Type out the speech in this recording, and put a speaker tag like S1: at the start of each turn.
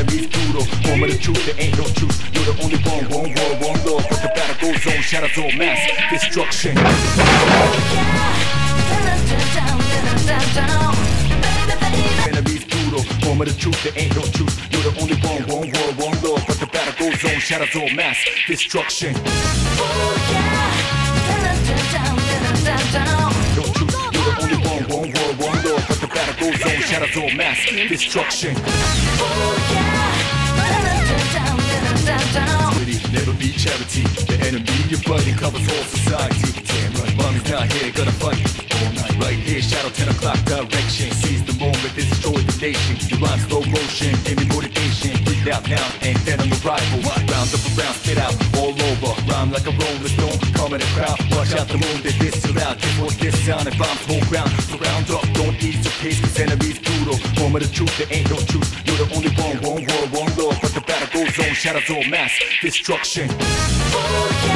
S1: enemies brutal. Moment of the truth, there ain't no truth. You're the only one, one world, one love. But the battle goes on, shadows all mass destruction. Enemies brutal. Moment of the truth, there ain't no truth. You're the only one, one world, one love. But the battle goes on, shadows all mass destruction. No truth, you're the only one, one you're covers all society. Right, mommy's not here, gonna fight all night. Right here, shadow 10 o'clock direction. Seize the moment, destroy the nation. You rhyme slow motion, give me motivation. Breathe out now, and then on the rival. Round up around, spit out all over. Rhyme like a rolling stone, come in the crowd. Watch out the moon, they diss you loud. Guess what this sound? If I'm whole ground, surround up, don't ease your pace, cause enemies brutal. Moment of the truth, there ain't no truth. You're the only one, one world, one love. But the battle goes on, shadows all mass destruction.
S2: Baby, baby,